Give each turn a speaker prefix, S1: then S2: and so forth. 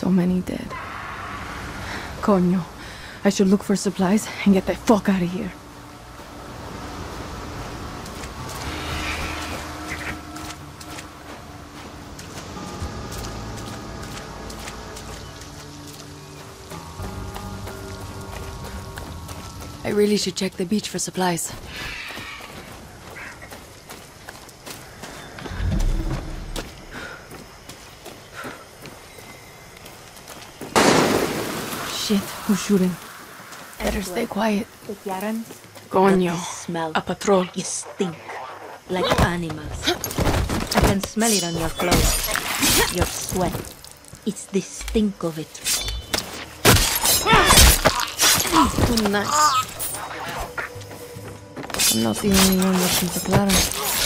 S1: So many dead. Coño. I should look for supplies and get the fuck out of here. I really should check the beach for supplies. Shit, who's shooting? Better stay quiet. Coño.
S2: Smell.
S1: A patrol.
S2: You stink. Like animals. I can smell it on your clothes. Your sweat. It's the stink of it.
S1: Nice. I'm not the only one looking for Clara.